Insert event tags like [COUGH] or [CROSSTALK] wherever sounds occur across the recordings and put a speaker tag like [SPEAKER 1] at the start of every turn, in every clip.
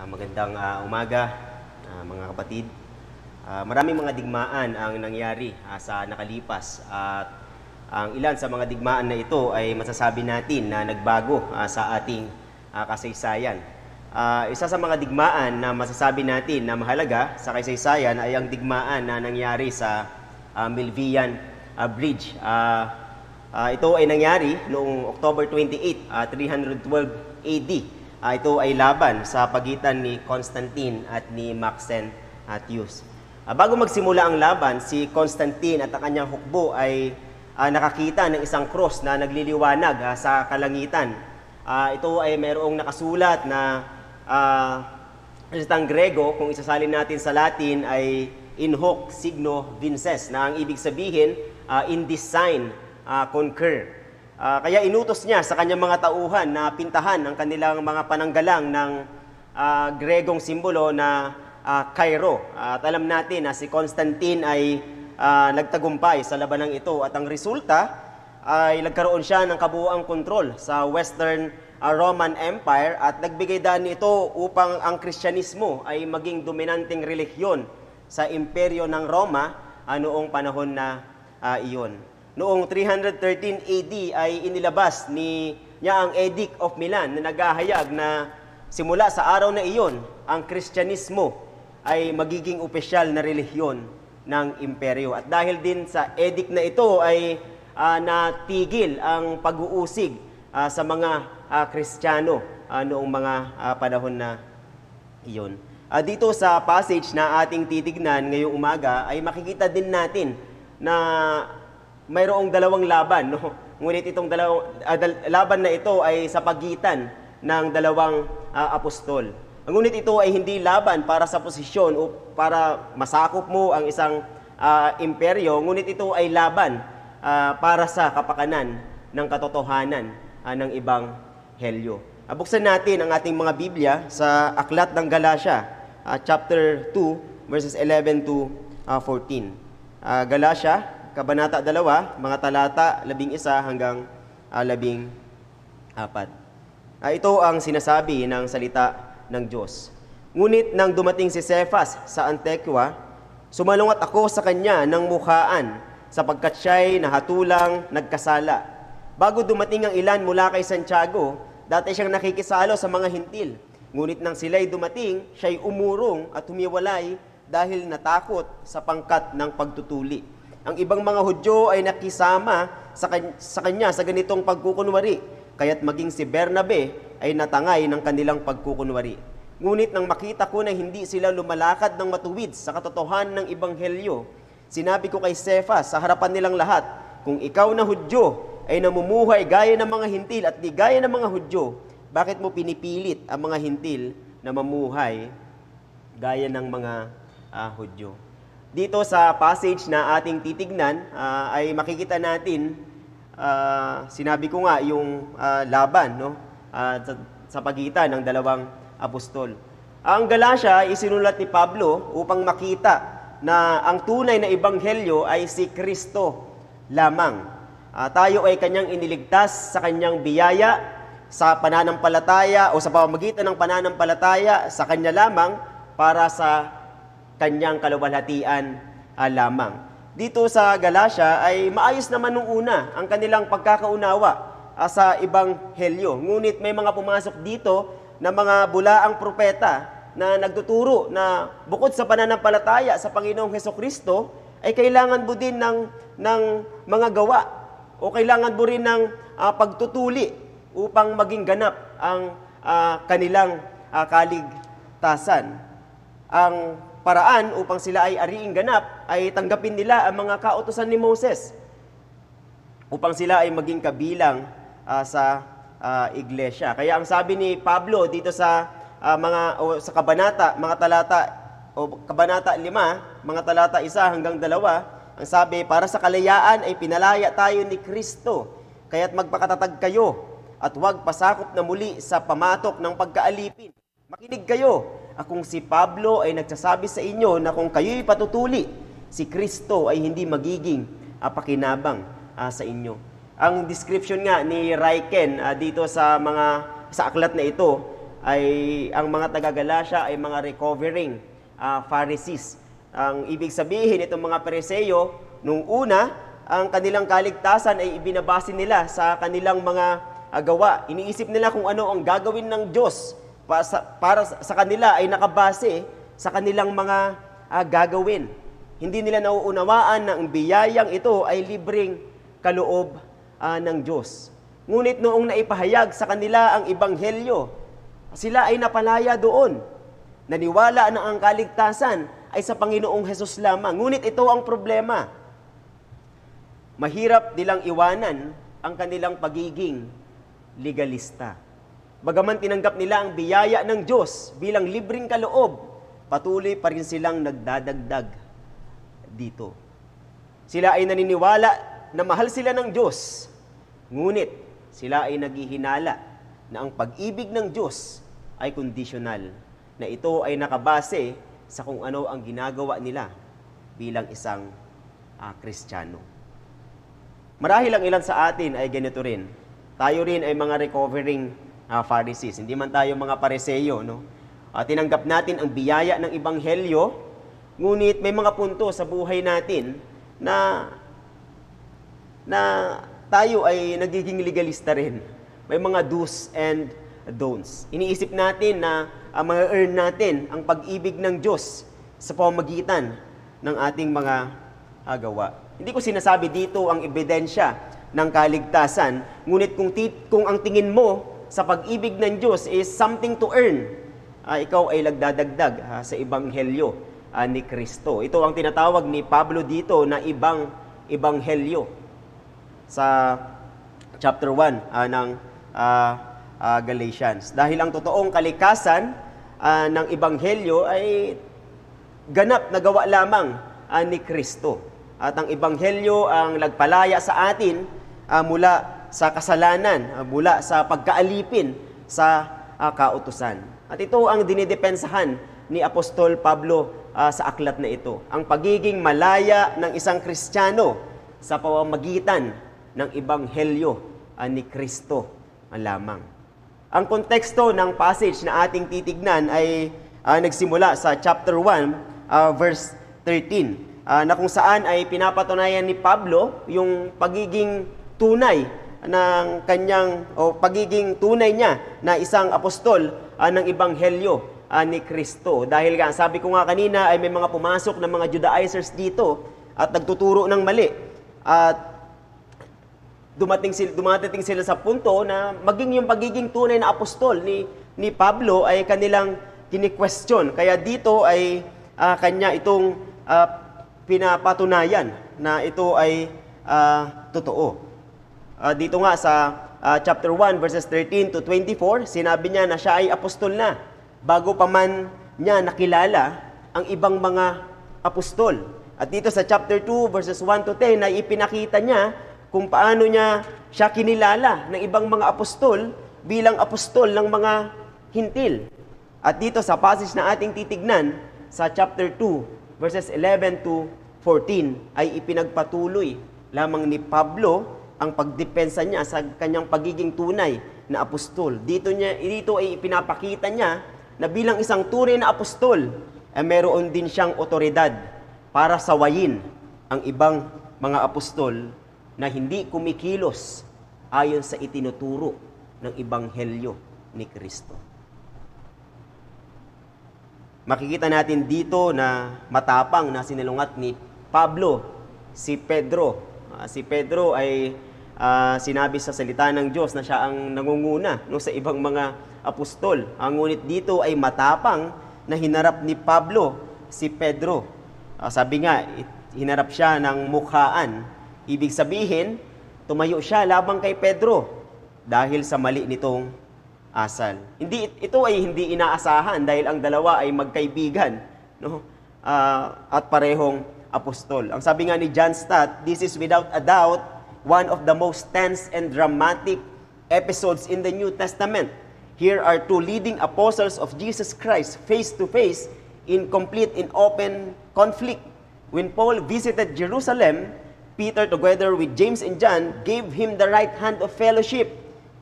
[SPEAKER 1] Ah, magandang ah, umaga, ah, mga kapatid. Ah, maraming mga digmaan ang nangyari ah, sa nakalipas at ang ilan sa mga digmaan na ito ay masasabi natin na nagbago ah, sa ating ah, kasaysayan. Ah, isa sa mga digmaan na masasabi natin na mahalaga sa kasaysayan ay ang digmaan na nangyari sa ah, Milvian ah, Bridge. Ah, ah, ito ay nangyari noong October 28, ah, 312 AD. Ah, ito ay laban sa pagitan ni Constantine at ni Maxentius. Ah, bago magsimula ang laban, si Constantine at ang kanyang hukbo ay ah, nakakita ng isang cross na nagliliwanag ah, sa kalangitan. Ah, ito ay mayroong nakasulat na uh, salitang Grego, kung isasalin natin sa Latin ay in hoc signo vinces, na ang ibig sabihin, ah, in this sign, ah, concur. Ah, kaya inutos niya sa kanyang mga tauhan na pintahan ang kanilang mga pananggalang ng ah, Gregong simbolo na ah, Cairo. At alam natin na si Constantine ay ah, nagtagumpay sa labanang ito at ang resulta ay nagkaroon siya ng kabuuang kontrol sa Western ah, Roman Empire at nagbigay daan nito upang ang Kristyanismo ay maging dominanteng relihiyon sa imperyo ng Roma ah, noong panahon na ah, iyon. Noong 313 AD ay inilabas ni niya ang Edict of Milan na naghahayag na simula sa araw na iyon, ang Kristyanismo ay magiging opisyal na relihiyon ng imperyo. At dahil din sa edict na ito ay ah, natigil ang pag-uusig ah, sa mga ah, Kristiyano ah, noong mga ah, panahon na iyon. Ah, dito sa passage na ating titignan ngayong umaga ay makikita din natin na mayroong dalawang laban. No? Ngunit itong dalawang, ah, dal- laban na ito ay sa pagitan ng dalawang ah, apostol. Ngunit ito ay hindi laban para sa posisyon o para masakop mo ang isang ah, imperyo, ngunit ito ay laban ah, para sa kapakanan ng katotohanan ah, ng ibang helyo. Ah, buksan natin ang ating mga Biblia sa Aklat ng Galatia, ah, chapter 2, verses 11 to ah, 14. Ah, Galatia, Kabanata 2, mga talata 11 hanggang ah, 14. Ah, ito ang sinasabi ng salita ng Diyos. Ngunit nang dumating si Cephas sa Antequa, sumalungat ako sa kanya ng mukhaan sapagkat siya'y nahatulang nagkasala. Bago dumating ang ilan mula kay Santiago, dati siyang nakikisalo sa mga hintil. Ngunit nang sila'y dumating, siya'y umurong at humiwalay dahil natakot sa pangkat ng pagtutuli. Ang ibang mga Hudyo ay nakisama sa, kan- sa kanya sa ganitong pagkukunwari, kaya't maging si Bernabe ay natangay ng kanilang pagkukunwari. Ngunit nang makita ko na hindi sila lumalakad ng matuwid sa katotohanan ng Ebanghelyo, sinabi ko kay Cephas sa harapan nilang lahat, kung ikaw na Hudyo ay namumuhay gaya ng mga hintil at di gaya ng mga Hudyo, bakit mo pinipilit ang mga hintil na mamuhay gaya ng mga ah, Hudyo? Dito sa passage na ating titignan ah, ay makikita natin ah, sinabi ko nga yung ah, laban no Ah, sa, sa pagitan ng dalawang apostol. Ang Galatia isinulat ni Pablo upang makita na ang tunay na ebanghelyo ay si Kristo lamang. Ah, tayo ay kanyang iniligtas sa kanyang biyaya sa pananampalataya o sa pamamagitan ng pananampalataya sa kanya lamang para sa kanyang kaluwalhatian ah, lamang. Dito sa Galatia ay maayos naman nung una ang kanilang pagkakaunawa ah, sa ibang helyo. Ngunit may mga pumasok dito na mga bulaang propeta na nagtuturo na bukod sa pananampalataya sa Panginoong Heso Kristo, ay kailangan mo din ng, ng mga gawa o kailangan mo rin ng ah, pagtutuli upang maging ganap ang ah, kanilang ah, kaligtasan. Ang paraan upang sila ay ariing ganap ay tanggapin nila ang mga kautosan ni Moses upang sila ay maging kabilang ah, sa ah, iglesia. Kaya ang sabi ni Pablo dito sa ah, mga o sa kabanata, mga talata o kabanata 5, mga talata 1 hanggang 2, ang sabi, para sa kalayaan ay pinalaya tayo ni Kristo, kaya't magpakatatag kayo at huwag pasakop na muli sa pamatok ng pagkaalipin. Makinig kayo, akong si Pablo ay nagsasabi sa inyo na kung kayo'y patutuli, si Kristo ay hindi magiging ah, pakinabang ah, sa inyo. Ang description nga ni Raiken ah, dito sa mga sa aklat na ito ay ang mga taga-Galacia ay mga recovering uh, Pharisees. Ang ibig sabihin itong mga Pariseo, nung una, ang kanilang kaligtasan ay ibinabase nila sa kanilang mga uh, gawa. Iniisip nila kung ano ang gagawin ng Diyos para sa, para sa kanila ay nakabase sa kanilang mga uh, gagawin. Hindi nila nauunawaan na ang biyayang ito ay libreng kaloob uh, ng Diyos. Ngunit noong naipahayag sa kanila ang ebanghelyo, sila ay napalaya doon. Naniwala na ang kaligtasan ay sa Panginoong Hesus lamang. Ngunit ito ang problema. Mahirap nilang iwanan ang kanilang pagiging legalista. Bagaman tinanggap nila ang biyaya ng Diyos bilang libreng kaloob, patuloy pa rin silang nagdadagdag dito. Sila ay naniniwala na mahal sila ng Diyos, ngunit sila ay naghihinala na ang pag-ibig ng Diyos ay conditional, na ito ay nakabase sa kung ano ang ginagawa nila bilang isang uh, Kristiyano. Marahil ang ilan sa atin ay ganito rin. Tayo rin ay mga recovering uh, Pharisees. Hindi man tayo mga pariseyo, no? Uh, tinanggap natin ang biyaya ng Ibanghelyo, ngunit may mga punto sa buhay natin na na tayo ay nagiging legalista rin may mga do's and don'ts. Iniisip natin na uh, mga earn natin ang pag-ibig ng Diyos sa pamamagitan ng ating mga uh, gawa. Hindi ko sinasabi dito ang ebidensya ng kaligtasan, ngunit kung, tit- kung ang tingin mo sa pag-ibig ng Diyos is something to earn, uh, ikaw ay lagdadagdag uh, sa ebanghelyo uh, ni Kristo. Ito ang tinatawag ni Pablo dito na ibang ebanghelyo sa chapter 1 uh, ng uh, uh, Galatians. Dahil ang totoong kalikasan uh, ng Ebanghelyo ay ganap na gawa lamang uh, ni Kristo. At ang Ebanghelyo ang nagpalaya sa atin uh, mula sa kasalanan, uh, mula sa pagkaalipin sa uh, kautusan. At ito ang dinidepensahan ni Apostol Pablo uh, sa aklat na ito. Ang pagiging malaya ng isang Kristiyano sa pamamagitan ng Ebanghelyo uh, ni Kristo lamang. Ang konteksto ng passage na ating titignan ay uh, nagsimula sa chapter 1, uh, ah, verse 13, uh, na kung saan ay pinapatunayan ni Pablo yung pagiging tunay ng kanyang o pagiging tunay niya na isang apostol uh, ng ebanghelyo uh, ni Kristo. Dahil nga sabi ko nga kanina ay may mga pumasok ng mga Judaizers dito at nagtuturo ng mali. At dumating sila, dumadating sila sa punto na maging yung pagiging tunay na apostol ni, ni Pablo ay kanilang kini-question. Kaya dito ay uh, kanya itong uh, pinapatunayan na ito ay uh, totoo. Uh, dito nga sa uh, chapter 1 verses 13 to 24, sinabi niya na siya ay apostol na bago pa man niya nakilala ang ibang mga apostol. At dito sa chapter 2 verses 1 to 10 ay ipinakita niya kung paano niya siya kinilala ng ibang mga apostol bilang apostol ng mga hintil. At dito sa passage na ating titignan, sa chapter 2, verses 11 to 14, ay ipinagpatuloy lamang ni Pablo ang pagdepensa niya sa kanyang pagiging tunay na apostol. Dito, niya, dito ay ipinapakita niya na bilang isang tunay na apostol, ay meron din siyang otoridad para sawayin ang ibang mga apostol na hindi kumikilos ayon sa itinuturo ng Ibanghelyo ni Kristo. Makikita natin dito na matapang na sinilungat ni Pablo si Pedro. Uh, si Pedro ay uh, sinabi sa salita ng Diyos na siya ang nangunguna no, sa ibang mga apostol. Ang ngunit dito ay matapang na hinarap ni Pablo si Pedro. Uh, sabi nga, hinarap siya ng mukhaan Ibig sabihin, tumayo siya labang kay Pedro dahil sa mali nitong asal. Hindi ito ay hindi inaasahan dahil ang dalawa ay magkaibigan, no? Uh, at parehong apostol. Ang sabi nga ni John Stott, this is without a doubt one of the most tense and dramatic episodes in the New Testament. Here are two leading apostles of Jesus Christ face to face in complete and open conflict. When Paul visited Jerusalem, Peter, together with James and John, gave him the right hand of fellowship.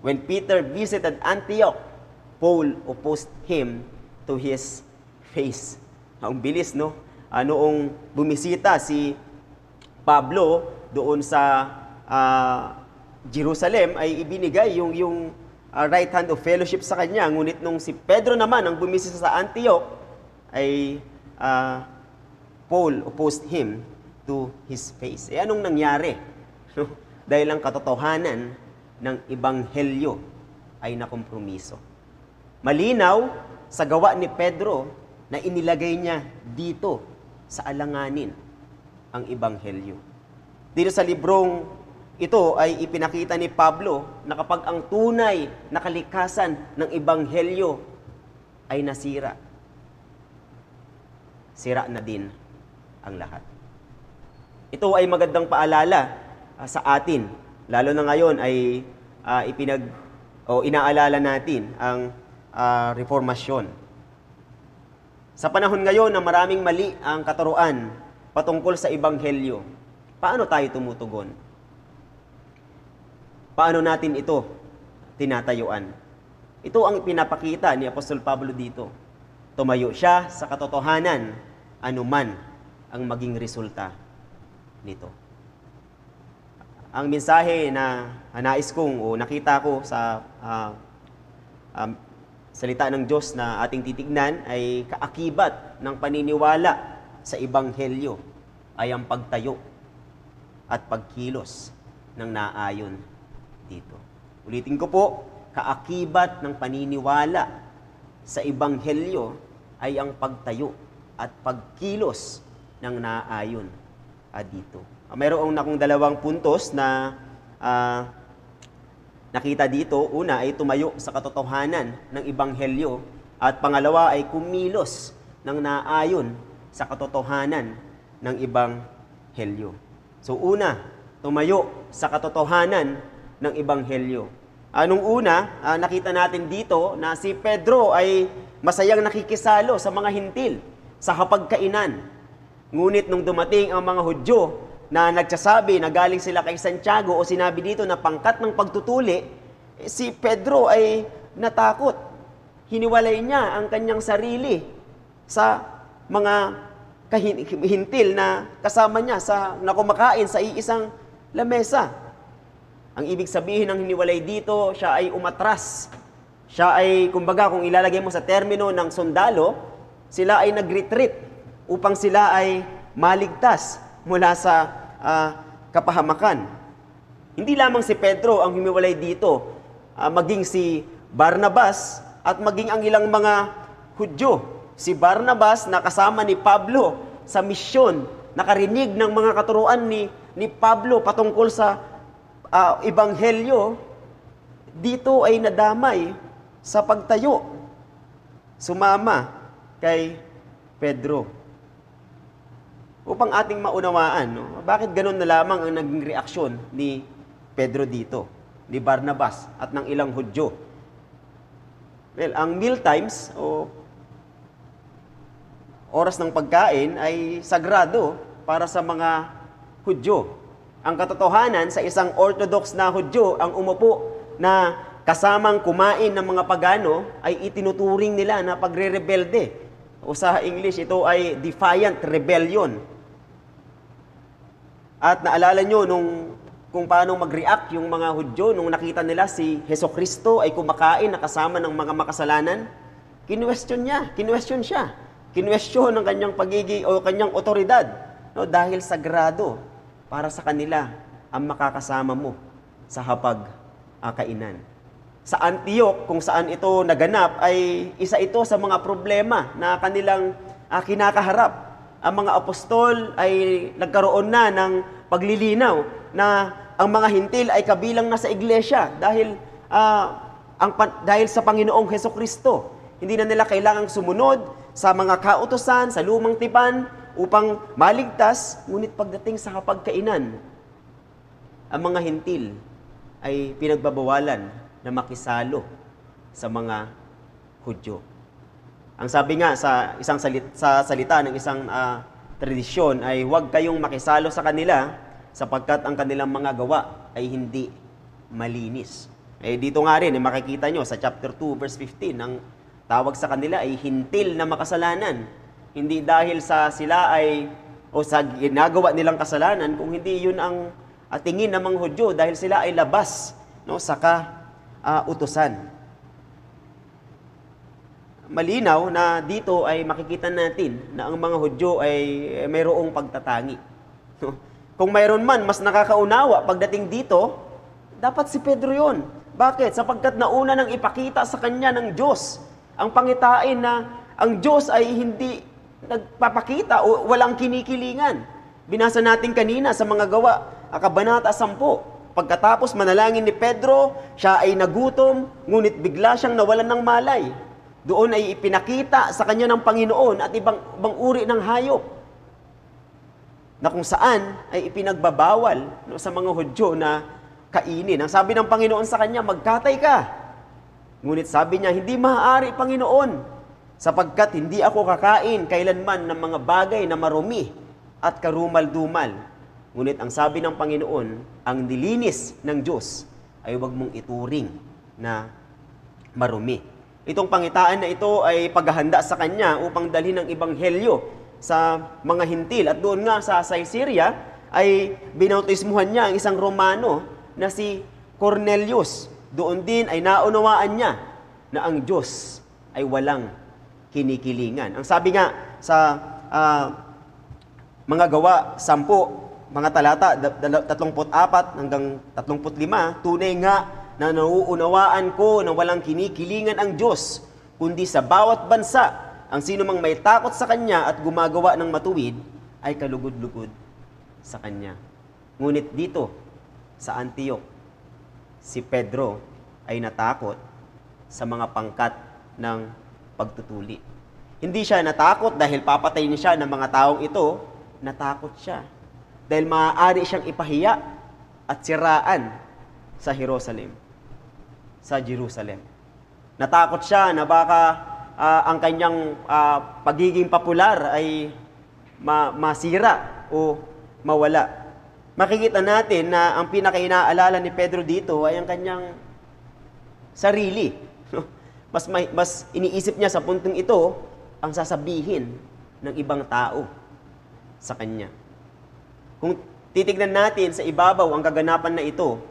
[SPEAKER 1] When Peter visited Antioch, Paul opposed him to his face. Ang bilis, no? Uh, noong bumisita si Pablo doon sa uh, Jerusalem ay ibinigay yung yung uh, right hand of fellowship sa kanya. Ngunit nung si Pedro naman ang bumisita sa Antioch ay uh, Paul opposed him to his face. Eh anong nangyari? [LAUGHS] Dahil ang katotohanan ng ebanghelyo ay nakompromiso. Malinaw sa gawa ni Pedro na inilagay niya dito sa alanganin ang ebanghelyo. Dito sa librong ito ay ipinakita ni Pablo na kapag ang tunay na kalikasan ng ebanghelyo ay nasira, sira na din ang lahat. Ito ay magandang paalala uh, sa atin, lalo na ngayon ay uh, ipinag o inaalala natin ang uh, reformasyon. Sa panahon ngayon na maraming mali ang katuruan patungkol sa ebanghelyo, paano tayo tumutugon? Paano natin ito tinatayuan? Ito ang pinapakita ni Apostol Pablo dito. Tumayo siya sa katotohanan, anuman ang maging resulta nito. Ang mensahe na nais kong o nakita ko sa uh, um, salita ng Diyos na ating titignan ay kaakibat ng paniniwala sa Ebanghelyo ay ang pagtayo at pagkilos ng naayon dito. Ulitin ko po, kaakibat ng paniniwala sa Ebanghelyo ay ang pagtayo at pagkilos ng naayon uh, dito. Uh, mayroong akong dalawang puntos na uh, nakita dito. Una ay tumayo sa katotohanan ng Ebanghelyo at pangalawa ay kumilos ng naayon sa katotohanan ng Ebanghelyo. So una, tumayo sa katotohanan ng Ebanghelyo. Anong una, uh, nakita natin dito na si Pedro ay masayang nakikisalo sa mga hintil sa hapagkainan. Ngunit nung dumating ang mga Hudyo na nagsasabi na galing sila kay Santiago o sinabi dito na pangkat ng pagtutuli, eh, si Pedro ay natakot. Hiniwalay niya ang kanyang sarili sa mga kahintil na kasama niya sa na kumakain sa iisang lamesa. Ang ibig sabihin ng hiniwalay dito, siya ay umatras. Siya ay, kumbaga, kung ilalagay mo sa termino ng sundalo, sila ay nag-retreat upang sila ay maligtas mula sa uh, kapahamakan. Hindi lamang si Pedro ang humiwalay dito, uh, maging si Barnabas at maging ang ilang mga Hudyo. Si Barnabas na kasama ni Pablo sa misyon, nakarinig ng mga katuruan ni, ni Pablo patungkol sa uh, ebanghelyo, dito ay nadamay sa pagtayo. Sumama kay Pedro. Upang ating maunawaan, no? bakit ganun na lamang ang naging reaksyon ni Pedro dito, ni Barnabas at ng ilang Hudyo. Well, ang meal times o oras ng pagkain ay sagrado para sa mga Hudyo. Ang katotohanan sa isang Orthodox na Hudyo, ang umupo na kasamang kumain ng mga pagano ay itinuturing nila na pagre-rebelde. O sa English, ito ay defiant rebellion. At naalala nyo nung kung paano mag-react yung mga Hudyo nung nakita nila si Heso Kristo ay kumakain na kasama ng mga makasalanan, kinwestiyon niya, kinwestiyon siya. Kinwestiyon ng kanyang pagiging o kanyang otoridad no, dahil sagrado para sa kanila ang makakasama mo sa hapag uh, kainan. Sa Antioch, kung saan ito naganap, ay isa ito sa mga problema na kanilang uh, kinakaharap. Ang mga apostol ay nagkaroon na ng paglilinaw na ang mga hintil ay kabilang na sa iglesia dahil uh, ang dahil sa Panginoong Heso Kristo. Hindi na nila kailangang sumunod sa mga kautosan, sa lumang tipan, upang maligtas, ngunit pagdating sa kapagkainan, ang mga hintil ay pinagbabawalan na makisalo sa mga Hudyo. Ang sabi nga sa isang salita, sa salita ng isang uh, tradisyon ay huwag kayong makisalo sa kanila sapagkat ang kanilang mga gawa ay hindi malinis. Eh, dito nga rin, eh, makikita nyo sa chapter 2, verse 15, ang tawag sa kanila ay hintil na makasalanan. Hindi dahil sa sila ay, o sa ginagawa nilang kasalanan, kung hindi yun ang uh, tingin ng mga Hudyo dahil sila ay labas no, sa kautusan. Uh, Malinaw na dito ay makikita natin na ang mga Hudyo ay mayroong pagtatangi. Kung mayroon man mas nakakaunawa pagdating dito, dapat si Pedro yon bakit? Sapagkat nauna nang ipakita sa kanya ng Diyos ang pangitain na ang Diyos ay hindi nagpapakita o walang kinikilingan. Binasa natin kanina sa mga gawa, Kabanata 10. Pagkatapos manalangin ni Pedro, siya ay nagutom, ngunit bigla siyang nawalan ng malay. Doon ay ipinakita sa kanya ng Panginoon at ibang, ibang uri ng hayop na kung saan ay ipinagbabawal no, sa mga Hudyo na kainin. Ang sabi ng Panginoon sa kanya, magkatay ka. Ngunit sabi niya, hindi maaari, Panginoon, sapagkat hindi ako kakain kailanman ng mga bagay na marumi at karumal-dumal. Ngunit ang sabi ng Panginoon, ang nilinis ng Diyos ay huwag mong ituring na marumi. Itong pangitaan na ito ay paghahanda sa kanya upang dalhin ng ibanghelyo sa mga hintil. At doon nga sa Caesarea ay binautismuhan niya ang isang Romano na si Cornelius. Doon din ay naunawaan niya na ang Diyos ay walang kinikilingan. Ang sabi nga sa uh, mga gawa, sampu, mga talata, 34 hanggang 35, tunay nga na nauunawaan ko na walang kinikilingan ang Diyos, kundi sa bawat bansa, ang sino mang may takot sa Kanya at gumagawa ng matuwid, ay kalugod-lugod sa Kanya. Ngunit dito, sa Antioch, si Pedro ay natakot sa mga pangkat ng pagtutuli. Hindi siya natakot dahil papatayin siya ng mga taong ito, natakot siya dahil maaari siyang ipahiya at siraan sa Jerusalem. Sa Jerusalem. Natakot siya na baka uh, ang kanyang uh, pagiging popular ay ma- masira o mawala makikita natin na ang pinakainaalala ni Pedro dito ay ang kanyang sarili. Mas, may, mas iniisip niya sa puntong ito ang sasabihin ng ibang tao sa kanya. Kung titignan natin sa ibabaw ang kaganapan na ito,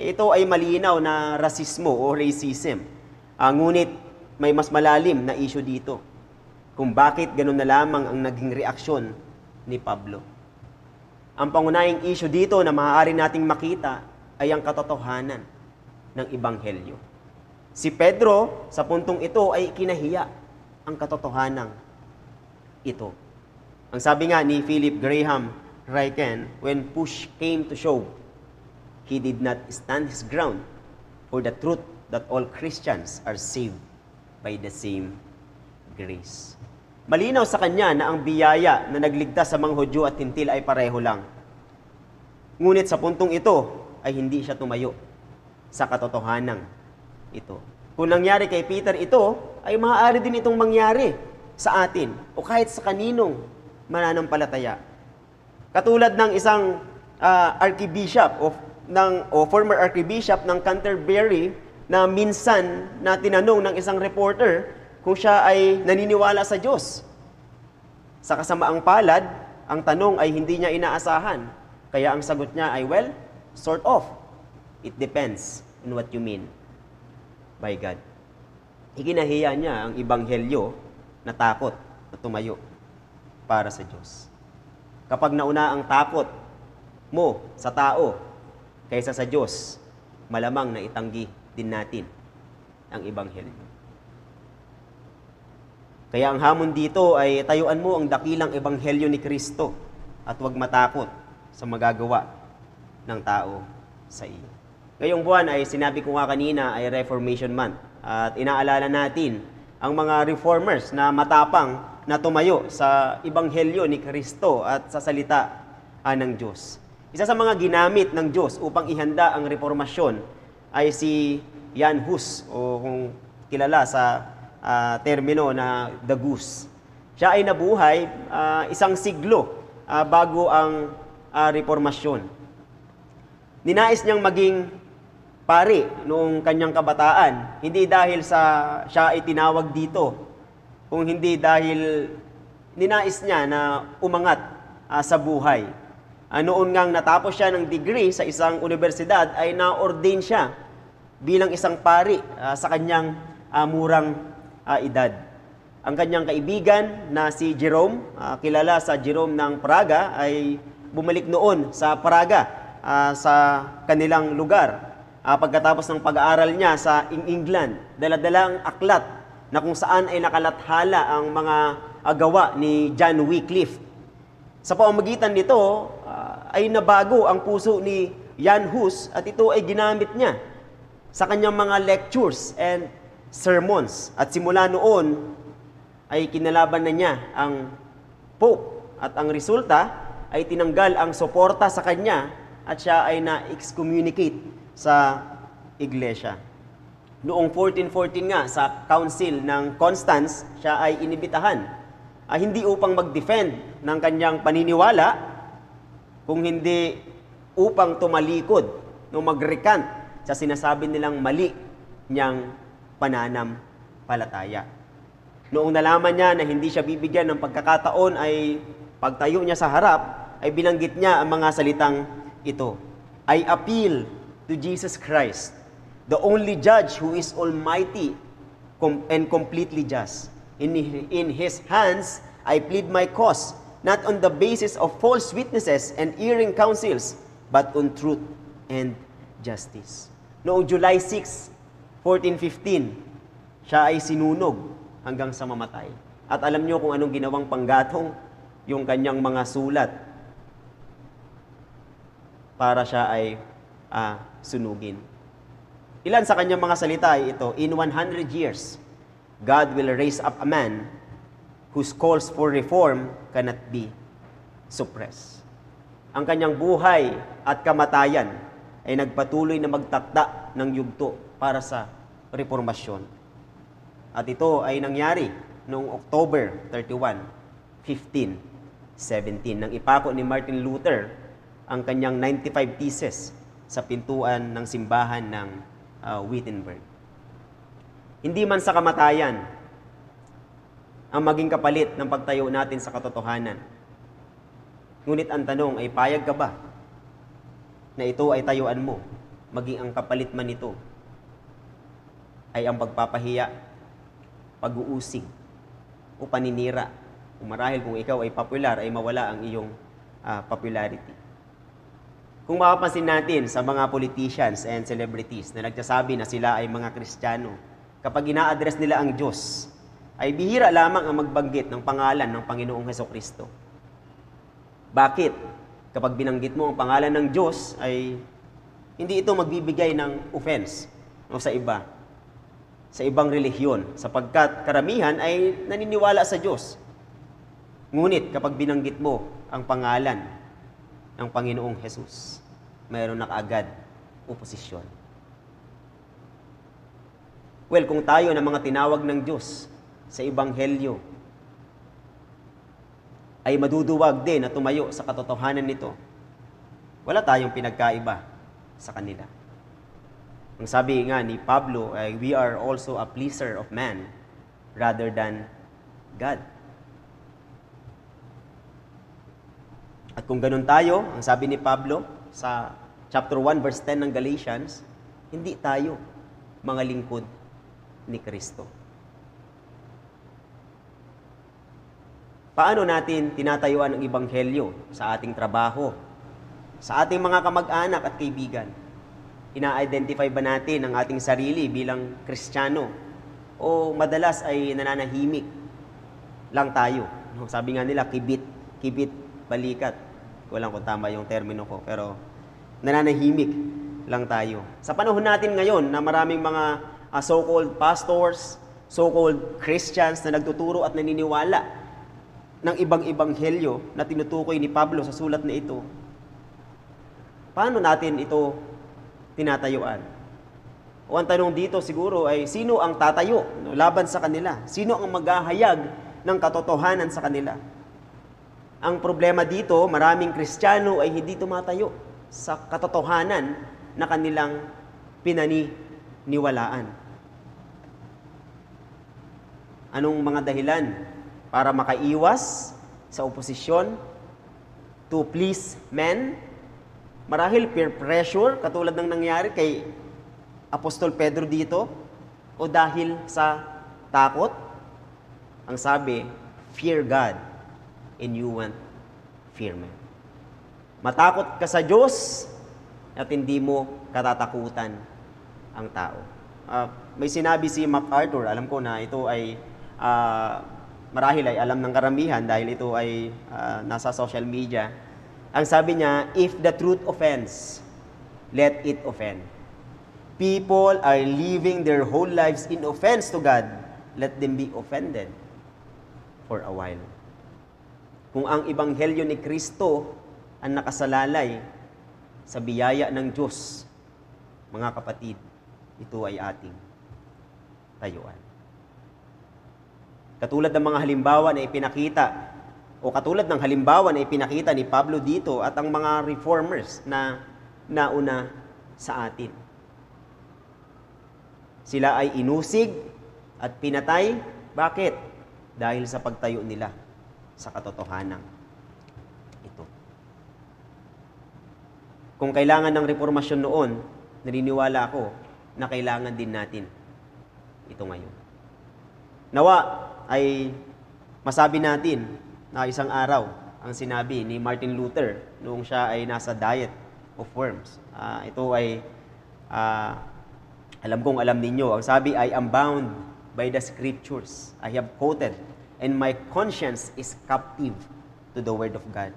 [SPEAKER 1] ito ay malinaw na rasismo o racism. Uh, ngunit may mas malalim na issue dito kung bakit ganun na lamang ang naging reaksyon ni Pablo. Ang pangunahing issue dito na maaari nating makita ay ang katotohanan ng Ibanghelyo. Si Pedro, sa puntong ito, ay kinahiya ang katotohanan ito. Ang sabi nga ni Philip Graham Ryken, when push came to shove, he did not stand his ground for the truth that all Christians are saved by the same grace. Malinaw sa kanya na ang biyaya na nagligtas sa mga Hudyo at Hintil ay pareho lang. Ngunit sa puntong ito ay hindi siya tumayo sa katotohanan ito. Kung nangyari kay Peter ito, ay maaari din itong mangyari sa atin o kahit sa kaninong mananampalataya. Katulad ng isang uh, archbishop of ng o former archbishop ng Canterbury na minsan na tinanong ng isang reporter kung siya ay naniniwala sa Diyos. Sa kasamaang palad, ang tanong ay hindi niya inaasahan. Kaya ang sagot niya ay, well, sort of. It depends on what you mean by God. Ikinahiya niya ang ibanghelyo na takot na tumayo para sa Diyos. Kapag nauna ang takot mo sa tao kaysa sa Diyos, malamang na itanggi din natin ang ibanghelyo. Kaya ang hamon dito ay tayuan mo ang dakilang ebanghelyo ni Kristo at huwag matakot sa magagawa ng tao sa iyo. Ngayong buwan ay sinabi ko nga kanina ay Reformation Month at inaalala natin ang mga reformers na matapang na tumayo sa ebanghelyo ni Kristo at sa salita uh, ng Diyos. Isa sa mga ginamit ng Diyos upang ihanda ang reformasyon ay si Jan Hus o kung kilala sa uh, termino na the goose. Siya ay nabuhay uh, isang siglo uh, bago ang uh, reformasyon. Ninais niyang maging pari noong kanyang kabataan. Hindi dahil sa siya ay tinawag dito, kung hindi dahil ninais niya na umangat uh, sa buhay. Uh, noon ngang natapos siya ng degree sa isang universidad ay na-ordain siya bilang isang pari uh, sa kanyang uh, murang uh, edad. Ang kanyang kaibigan na si Jerome, uh, kilala sa Jerome ng Praga, ay bumalik noon sa Praga, uh, sa kanilang lugar. Uh, pagkatapos ng pag-aaral niya sa England, dala-dala aklat na kung saan ay nakalathala ang mga agawa ni John Wycliffe. Sa pamamagitan nito, uh, ay nabago ang puso ni Jan Hus at ito ay ginamit niya sa kanyang mga lectures and sermons. At simula noon, ay kinalaban na niya ang Pope. At ang resulta ay tinanggal ang suporta sa kanya at siya ay na-excommunicate sa iglesia. Noong 1414 nga sa Council ng Constance, siya ay inibitahan uh, hindi upang mag-defend ng kanyang paniniwala, kung hindi upang tumalikod no mag-recant sa sinasabi nilang mali niyang pananampalataya. Noong nalaman niya na hindi siya bibigyan ng pagkakataon ay pagtayo niya sa harap, ay binanggit niya ang mga salitang ito. I appeal to Jesus Christ, the only judge who is almighty and completely just. In, His hands, I plead my cause, not on the basis of false witnesses and erring counsels, but on truth and justice. Noong July 6, 1415, siya ay sinunog hanggang sa mamatay. At alam niyo kung anong ginawang panggatong yung kanyang mga sulat para siya ay uh, sunugin. Ilan sa kanyang mga salita ay ito, In 100 years, God will raise up a man whose calls for reform cannot be suppressed. Ang kanyang buhay at kamatayan ay nagpatuloy na magtakda ng yugto para sa reformasyon. At ito ay nangyari noong October 31, 1517 nang ipako ni Martin Luther ang kanyang 95 theses sa pintuan ng simbahan ng uh, Wittenberg. Hindi man sa kamatayan ang maging kapalit ng pagtayo natin sa katotohanan. Ngunit ang tanong ay payag ka ba na ito ay tayuan mo, maging ang kapalit man nito ay ang pagpapahiya, pag-uusig, o paninira. O marahil kung ikaw ay popular, ay mawala ang iyong uh, popularity. Kung mapapansin natin sa mga politicians and celebrities na nagsasabi na sila ay mga Kristiyano, kapag ina-address nila ang Diyos, ay bihira lamang ang magbanggit ng pangalan ng Panginoong Heso Kristo. Bakit? kapag binanggit mo ang pangalan ng Diyos, ay hindi ito magbibigay ng offense no, sa iba, sa ibang relihiyon, sapagkat karamihan ay naniniwala sa Diyos. Ngunit kapag binanggit mo ang pangalan ng Panginoong Jesus, mayroon na kaagad oposisyon. Well, kung tayo na mga tinawag ng Diyos sa Ebanghelyo, ay maduduwag din na tumayo sa katotohanan nito, wala tayong pinagkaiba sa kanila. Ang sabi nga ni Pablo we are also a pleaser of man rather than God. At kung ganun tayo, ang sabi ni Pablo sa chapter 1 verse 10 ng Galatians, hindi tayo mga lingkod ni Kristo. Paano natin tinatayuan ang Ibanghelyo sa ating trabaho, sa ating mga kamag-anak at kaibigan? Ina-identify ba natin ang ating sarili bilang Kristiyano? O madalas ay nananahimik lang tayo? Sabi nga nila, kibit, kibit, balikat. Walang kung tama yung termino ko, pero nananahimik lang tayo. Sa panahon natin ngayon na maraming mga uh, so-called pastors, so-called Christians na nagtuturo at naniniwala ng ibang ibanghelyo na tinutukoy ni Pablo sa sulat na ito, paano natin ito tinatayuan? O ang tanong dito siguro ay, sino ang tatayo no, laban sa kanila? Sino ang maghahayag ng katotohanan sa kanila? Ang problema dito, maraming Kristiyano ay hindi tumatayo sa katotohanan na kanilang pinaniniwalaan. Anong mga dahilan para makaiwas sa oposisyon to please men? Marahil peer pressure, katulad ng nangyari kay Apostol Pedro dito, o dahil sa takot? Ang sabi, fear God and you want fear. Matakot ka sa Diyos at hindi mo katatakutan ang tao. Uh, may sinabi si MacArthur, alam ko na ito ay uh, marahil ay alam ng karamihan dahil ito ay uh, nasa social media. Ang sabi niya, if the truth offends, let it offend. People are living their whole lives in offense to God, let them be offended for a while. Kung ang ibanghelyo ni Kristo ang nakasalalay sa biyaya ng Diyos, mga kapatid, ito ay ating tayuan. Katulad ng mga halimbawa na ipinakita o katulad ng halimbawa na ipinakita ni Pablo dito at ang mga reformers na nauna sa atin. Sila ay inusig at pinatay. Bakit? Dahil sa pagtayo nila sa katotohanan ito. Kung kailangan ng reformasyon noon, naniniwala ako na kailangan din natin ito ngayon. Nawa, ay masabi natin na isang araw ang sinabi ni Martin Luther noong siya ay nasa diet of worms. Uh, ito ay uh, alam kong alam ninyo. Ang sabi, I am bound by the scriptures. I have quoted, and my conscience is captive to the word of God.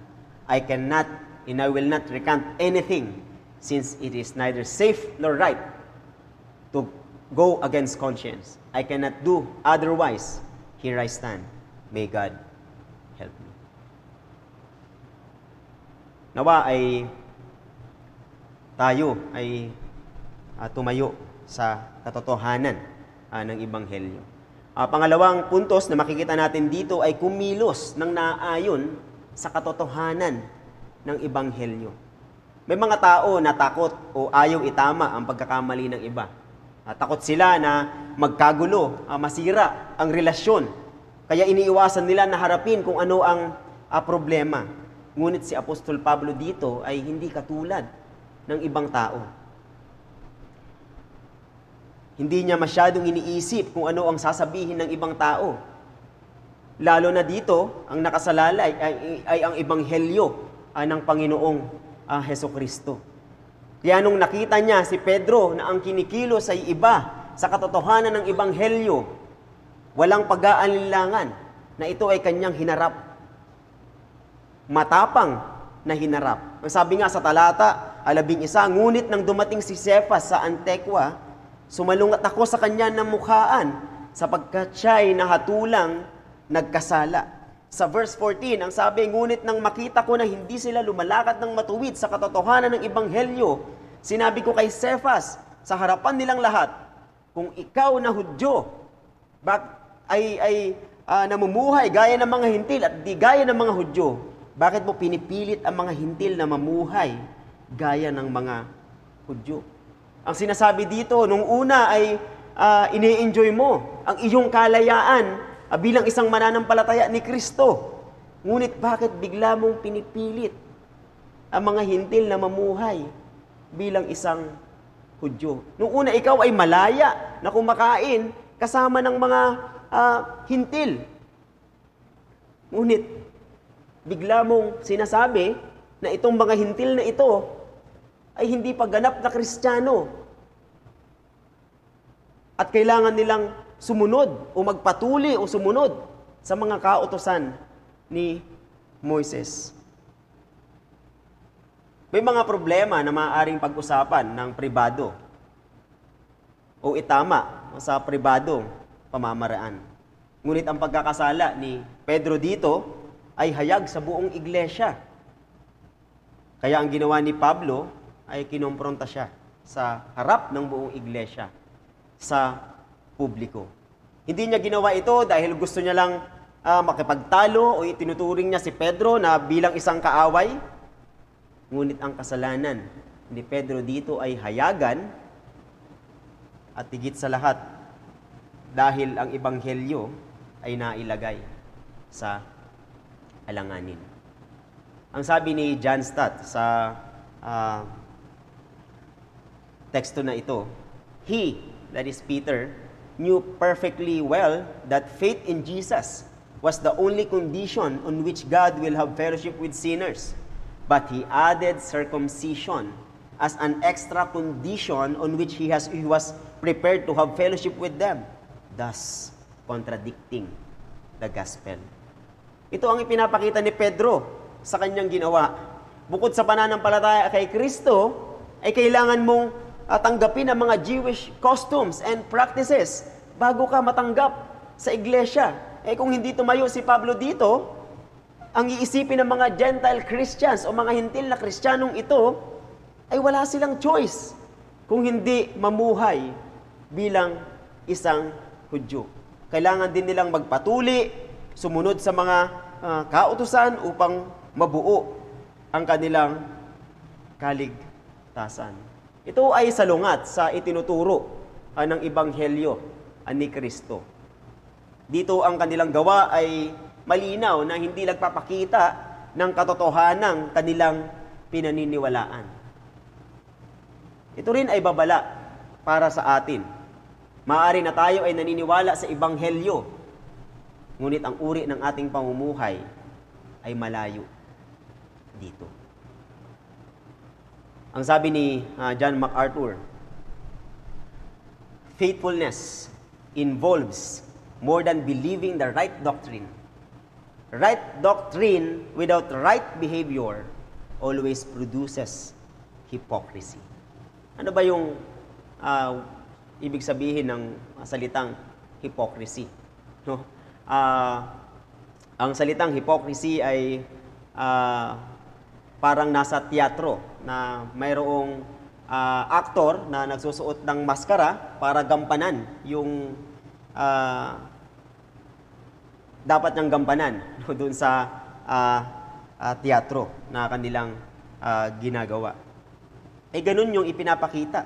[SPEAKER 1] I cannot and I will not recant anything since it is neither safe nor right to go against conscience. I cannot do otherwise Here I stand. May God help me. Nawa ay tayo ay uh, tumayo sa katotohanan uh, ng Ibanghelyo. Uh, pangalawang puntos na makikita natin dito ay kumilos ng naayon sa katotohanan ng Ibanghelyo. May mga tao na takot o ayaw itama ang pagkakamali ng iba. Uh, takot sila na magkagulo, uh, masira ang relasyon. Kaya iniiwasan nila na harapin kung ano ang uh, problema. Ngunit si Apostol Pablo dito ay hindi katulad ng ibang tao. Hindi niya masyadong iniisip kung ano ang sasabihin ng ibang tao. Lalo na dito, ang nakasalalay ay, ay ang ebanghelyo uh, ng Panginoong uh, Heso Kristo. Kaya nung nakita niya si Pedro na ang kinikilos ay iba sa katotohanan ng Ibanghelyo, walang pag-aalinlangan na ito ay kanyang hinarap. Matapang na hinarap. Ang sabi nga sa talata, alabing isa, ngunit nang dumating si Cephas sa Antekwa, sumalungat ako sa kanya ng mukhaan sapagkat siya'y nahatulang nagkasala. Sa verse 14, ang sabi, ngunit nang makita ko na hindi sila lumalakad ng matuwid sa katotohanan ng Ibanghelyo, Sinabi ko kay Cephas sa harapan nilang lahat, kung ikaw na Hudyo bak ay ay uh, namumuhay gaya ng mga hintil at di gaya ng mga Hudyo, bakit mo pinipilit ang mga hintil na mamuhay gaya ng mga Hudyo? Ang sinasabi dito, nung una ay uh, ini-enjoy mo ang iyong kalayaan uh, bilang isang mananampalataya ni Kristo. Ngunit bakit bigla mong pinipilit ang mga hintil na mamuhay bilang isang Hudyo. Nung una, ikaw ay malaya na kumakain kasama ng mga uh, hintil. Ngunit, bigla mong sinasabi na itong mga hintil na ito ay hindi pa ganap na kristyano. At kailangan nilang sumunod o magpatuli o sumunod sa mga kautosan ni Moises. May mga problema na maaaring pag-usapan ng pribado o itama sa pribadong pamamaraan. Ngunit ang pagkakasala ni Pedro dito ay hayag sa buong iglesia. Kaya ang ginawa ni Pablo ay kinompronta siya sa harap ng buong iglesia, sa publiko. Hindi niya ginawa ito dahil gusto niya lang uh, makipagtalo o itinuturing niya si Pedro na bilang isang kaaway, Ngunit ang kasalanan ni Pedro dito ay hayagan At higit sa lahat, dahil ang ebanghelyo ay nailagay sa alanganin. Ang sabi ni John Stott sa uh, teksto na ito, He, that is Peter, knew perfectly well that faith in Jesus was the only condition on which God will have fellowship with sinners. But he added circumcision as an extra condition on which he, has, he was prepared to have fellowship with them, thus contradicting the gospel. Ito ang ipinapakita ni Pedro sa kanyang ginawa. Bukod sa pananampalataya kay Kristo, ay kailangan mong uh, tanggapin ang mga Jewish customs and practices bago ka matanggap sa iglesia. Eh kung hindi tumayo si Pablo dito, ang iisipin ng mga Gentile Christians o mga hintil na Kristiyanong ito, ay wala silang choice kung hindi mamuhay bilang isang Hudyo. Kailangan din nilang magpatuli, sumunod sa mga uh, kautusan upang mabuo ang kanilang kaligtasan. Ito ay salungat sa itinuturo uh, ng Ibanghelyo uh, ni Kristo. Dito ang kanilang gawa ay malinaw na hindi nagpapakita ng katotohanan kanilang pinaniniwalaan. Ito rin ay babala para sa atin. Maari na tayo ay naniniwala sa Ibanghelyo Ngunit ang uri ng ating pamumuhay ay malayo dito. Ang sabi ni uh, John MacArthur, faithfulness involves more than believing the right doctrine. Right doctrine without right behavior always produces hypocrisy. Ano ba yung uh, ibig sabihin ng salitang hypocrisy? No? uh, ang salitang hypocrisy ay uh, parang nasa teatro na mayroong uh, aktor na nagsusuot ng maskara para gampanan yung uh, dapat niyang gampanan [LAUGHS] no, doon sa uh, uh, teatro na kanilang uh, ginagawa. Eh ganun yung ipinapakita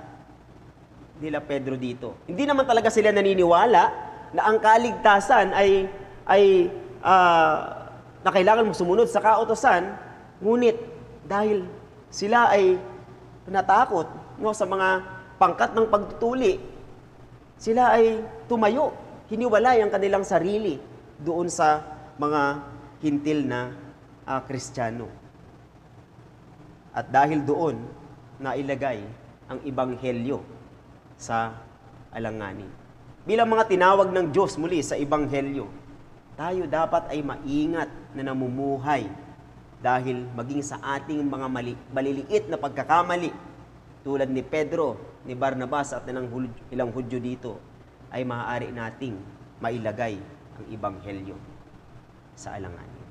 [SPEAKER 1] nila Pedro dito. Hindi naman talaga sila naniniwala na ang kaligtasan ay ay uh, na kailangan mo sumunod sa kautosan, ngunit dahil sila ay natakot no, sa mga pangkat ng pagtutuli, sila ay tumayo, hiniwalay ang kanilang sarili doon sa mga hintil na uh, Kristiyano. At dahil doon, nailagay ang ibanghelyo sa alanganin. Bilang mga tinawag ng Diyos muli sa Ebanghelyo, tayo dapat ay maingat na namumuhay dahil maging sa ating mga mali, maliliit na pagkakamali tulad ni Pedro, ni Barnabas at ng ilang Hudyo dito ay maaari nating mailagay ang Ebanghelyo sa alanganin.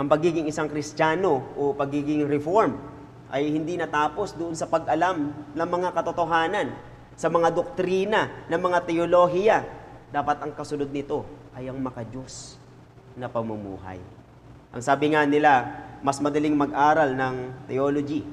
[SPEAKER 1] Ang pagiging isang Kristiyano o pagiging reform ay hindi natapos doon sa pag-alam ng mga katotohanan sa mga doktrina ng mga teolohiya, dapat ang kasunod nito ay ang makajos na pamumuhay. Ang sabi nga nila, mas madaling mag-aral ng theology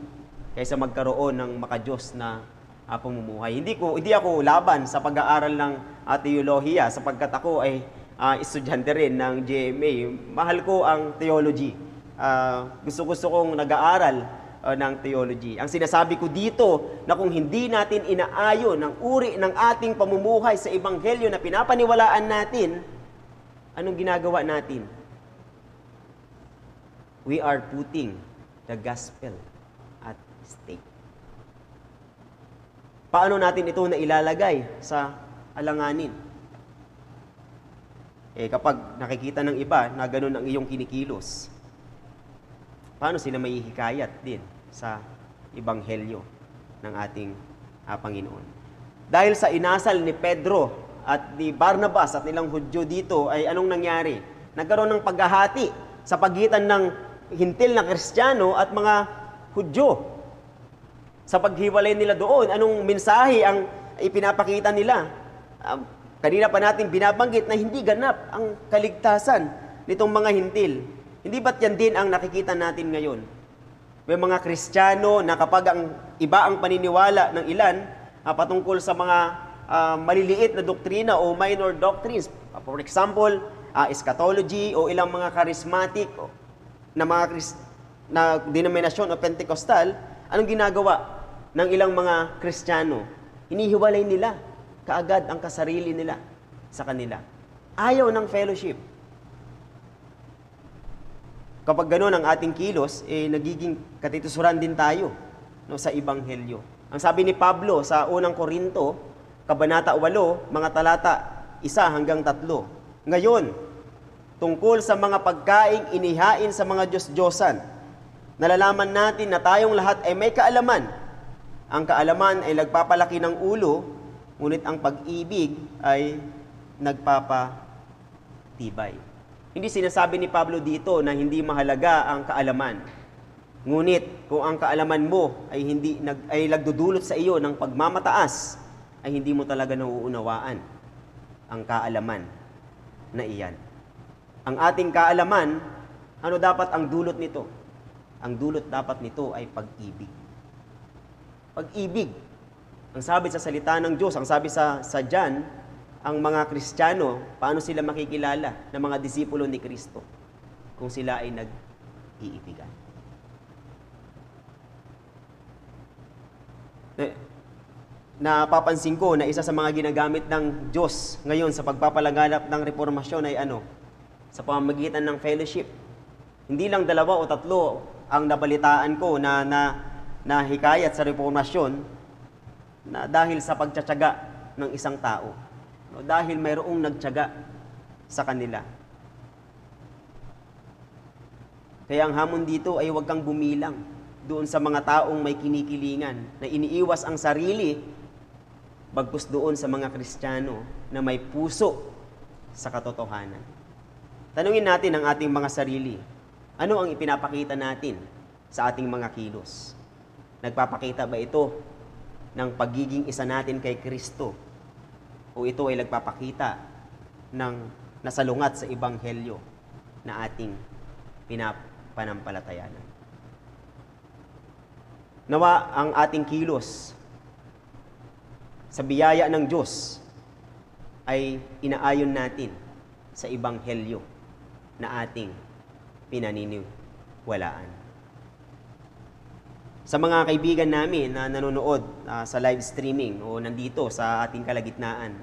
[SPEAKER 1] kaysa magkaroon ng makajos na uh, pamumuhay. Hindi ko hindi ako laban sa pag-aaral ng uh, teolohiya sapagkat ako ay uh, estudyante rin ng GMA. Mahal ko ang theology. Uh, gusto-gusto kong nag-aaral uh, ng theology. Ang sinasabi ko dito na kung hindi natin inaayon ang uri ng ating pamumuhay sa ebanghelyo na pinapaniwalaan natin, anong ginagawa natin? We are putting the gospel at stake. Paano natin ito na ilalagay sa alanganin? Eh kapag nakikita ng iba na ganun ang iyong kinikilos, paano sila may hikayat din sa Ebanghelyo ng ating uh, Panginoon. Dahil sa inasal ni Pedro at ni Barnabas at nilang Hudyo dito ay anong nangyari? Nagkaroon ng paghahati sa pagitan ng hintil na Kristiyano at mga Hudyo. Sa paghiwalay nila doon, anong mensahe ang ipinapakita nila? Uh, kanina pa natin binabanggit na hindi ganap ang kaligtasan nitong mga hintil. Hindi ba't yan din ang nakikita natin ngayon? May mga Kristiyano na kapag ang iba ang paniniwala ng ilan uh, patungkol sa mga uh, maliliit na doktrina o minor doctrines, uh, for example, uh, eschatology o ilang mga charismatic na mga na denominasyon o Pentecostal, anong ginagawa ng ilang mga Kristiyano? Hinihiwalay nila kaagad ang kasarili nila sa kanila. Ayaw ng fellowship. Kapag ganoon ang ating kilos, eh, nagiging katitusuran din tayo no, sa Ibanghelyo. Ang sabi ni Pablo sa unang Korinto, Kabanata 8, mga talata 1 hanggang 3. Ngayon, tungkol sa mga pagkaing inihain sa mga Diyos-Diyosan, nalalaman natin na tayong lahat ay may kaalaman. Ang kaalaman ay nagpapalaki ng ulo, ngunit ang pag-ibig ay nagpapatibay. Hindi sinasabi ni Pablo dito na hindi mahalaga ang kaalaman. Ngunit kung ang kaalaman mo ay hindi nag, ay nagdudulot sa iyo ng pagmamataas, ay hindi mo talaga nauunawaan ang kaalaman na iyan. Ang ating kaalaman, ano dapat ang dulot nito? Ang dulot dapat nito ay pag-ibig. Pag-ibig. Ang sabi sa salita ng Diyos, ang sabi sa, sa John, ang mga Kristiyano, paano sila makikilala ng mga disipulo ni Kristo kung sila ay nag-iibigan. Na, napapansin ko na isa sa mga ginagamit ng Diyos ngayon sa pagpapalaganap ng reformasyon ay ano? Sa pamamagitan ng fellowship. Hindi lang dalawa o tatlo ang nabalitaan ko na, na, na hikayat sa reformasyon na dahil sa pagtsatsaga ng isang tao No, dahil mayroong nagtyaga sa kanila. Kaya ang hamon dito ay huwag kang bumilang doon sa mga taong may kinikilingan na iniiwas ang sarili bagkus doon sa mga Kristiyano na may puso sa katotohanan. Tanungin natin ang ating mga sarili. Ano ang ipinapakita natin sa ating mga kilos? Nagpapakita ba ito ng pagiging isa natin kay Kristo o ito ay nagpapakita ng nasalungat sa Ibanghelyo na ating pinapanampalatayanan. Nawa ang ating kilos sa biyaya ng Diyos ay inaayon natin sa Ibanghelyo na ating pinaniniwalaan. Sa mga kaibigan namin na nanonood uh, sa live streaming o nandito sa ating kalagitnaan,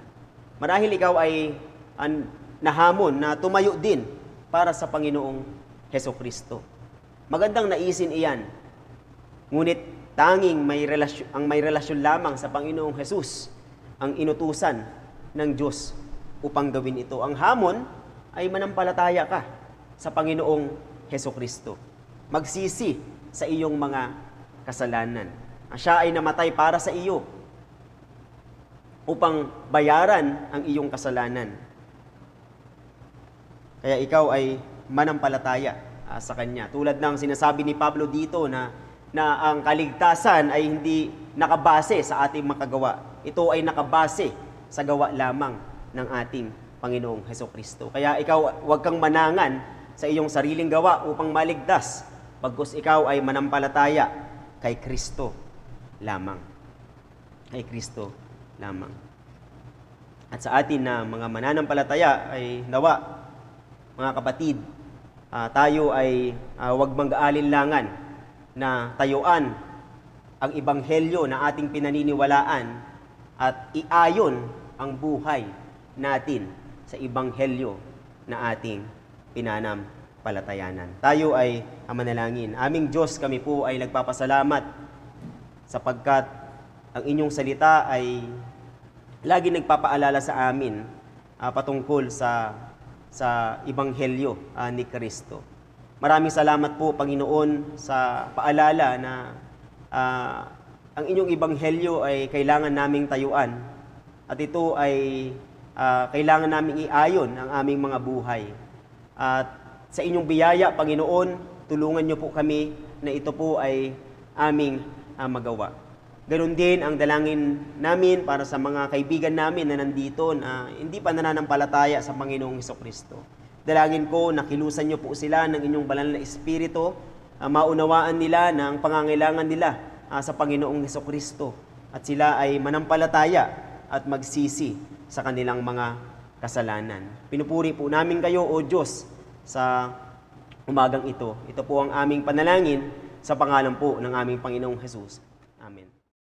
[SPEAKER 1] marahil ikaw ay an, nahamon na tumayo din para sa Panginoong Heso Kristo. Magandang naisin iyan. Ngunit tanging may relasyon, ang may relasyon lamang sa Panginoong Hesus ang inutusan ng Diyos upang gawin ito. Ang hamon ay manampalataya ka sa Panginoong Heso Kristo. Magsisi sa iyong mga kasalanan. Siya ay namatay para sa iyo upang bayaran ang iyong kasalanan. Kaya ikaw ay manampalataya uh, sa Kanya. Tulad ng sinasabi ni Pablo dito na, na ang kaligtasan ay hindi nakabase sa ating makagawa. Ito ay nakabase sa gawa lamang ng ating Panginoong Heso Kristo. Kaya ikaw, huwag kang manangan sa iyong sariling gawa upang maligtas, pagkus ikaw ay manampalataya kay Kristo lamang. Kay Kristo lamang. At sa atin na mga mananampalataya ay nawa, mga kapatid, uh, tayo ay uh, huwag mag-aalinlangan na tayuan ang ibanghelyo na ating pinaniniwalaan at iayon ang buhay natin sa ibanghelyo na ating pinanam pananampalatayanan. Tayo ay manalangin. Aming Diyos, kami po ay nagpapasalamat sapagkat ang inyong salita ay lagi nagpapaalala sa amin uh, patungkol sa sa ebanghelyo uh, ni Kristo. Maraming salamat po Panginoon sa paalala na uh, ang inyong ebanghelyo ay kailangan naming tayuan at ito ay uh, kailangan naming iayon ang aming mga buhay. At sa inyong biyaya, Panginoon, tulungan niyo po kami na ito po ay aming uh, magawa. Ganon din ang dalangin namin para sa mga kaibigan namin na nandito na hindi pa nananampalataya sa Panginoong Heso Kristo. Dalangin ko na kilusan niyo po sila ng inyong banal na Espiritu ah, maunawaan nila ng pangangailangan nila ah, sa Panginoong Heso Kristo at sila ay manampalataya at magsisi sa kanilang mga kasalanan. Pinupuri po namin kayo, O Diyos, sa umagang ito. Ito po ang aming panalangin sa pangalan po ng aming Panginoong. Amen.